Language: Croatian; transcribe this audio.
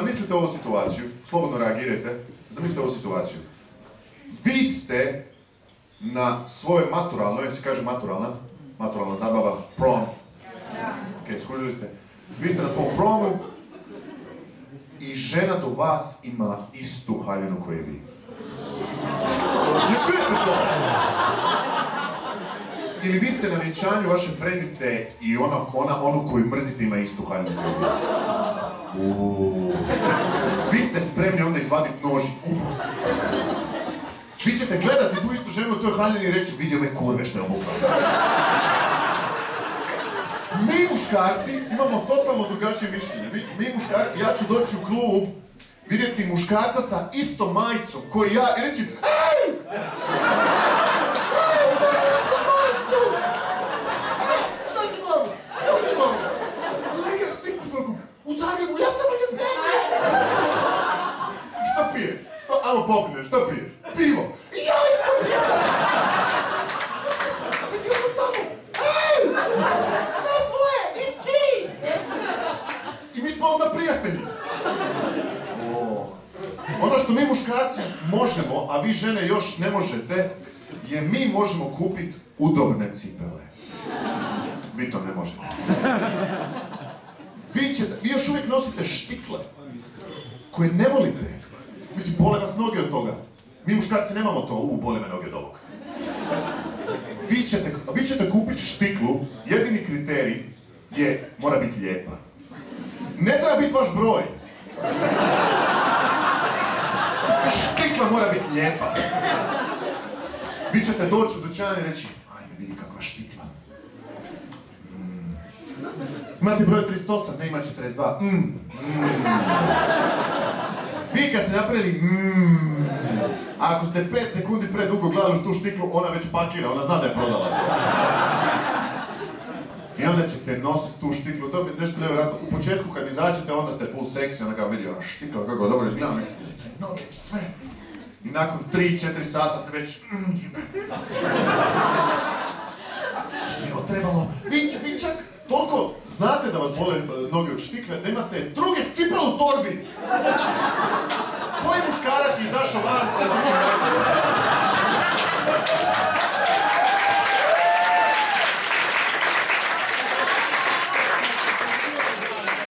Zamislite ovu situaciju, slobodno reagirajte, zamislite ovu situaciju. Vi ste na svojoj maturalnoj, se kaže maturalna, maturalna zabava, prom. Ok, skužili ste? Vi ste na svom promu i žena do vas ima istu haljinu koju vi. Ne čujete to? Ili vi ste na vjenčanju vaše frendice i ona, ona, onu koju mrzite ima istu i vi. Ste spremni onda izvaditi nož i kubos. Vi ćete gledati tu istu ženu u toj haljini i reći vidi ove kurve što je obukla. Mi muškarci imamo totalno drugačije mišljenje. Mi, mi muškarci, ja ću doći u klub, vidjeti muškarca sa istom majicom koji ja i reći! Ej, ima istu majicu! Ej, dođi malo, dođi malo. Kolega, ti ste svoj klub. U Zagrebu, ja sam u Ljubljani! Što piješ? Amo popneš, što piješ? Pivo! I ja isto! I mi smo onda prijatelji. Ono što mi muškarci možemo, a vi žene još ne možete, je mi možemo kupiti udobne cipele. Vi to ne možete. Vi, ćete, vi još uvijek nosite štikle koje ne volite. Mislim, bole vas noge od toga. Mi muškarci nemamo to, u, bole me noge od ovog. Vi ćete, vi kupiti štiklu, jedini kriterij je, mora biti lijepa. Ne treba biti vaš broj. Štikla mora biti lijepa. Vi ćete doći u dućan i reći, ajme vidi kakva štikla. Mm. Imate broj 38, ne ima 42. Mm. Mm. Vi kad ste napravili mm, a ako ste 5 sekundi predugo gledali u tu štiklu, ona već pakira, ona zna da je prodala. I onda ćete nositi tu štiklu, to bi nešto nevjerojatno. U početku kad izađete, onda ste full seksi, onda kao vidi ona štikla, kako dobro izgleda, noge, sve. I nakon 3-4 sata ste već... Mm, Zašto mi je ovo trebalo? Vi, vi čak toliko znate da vas bole noge od štikle, da imate druge cipele u torbi. Koji muškarac je izašao van sa drugim?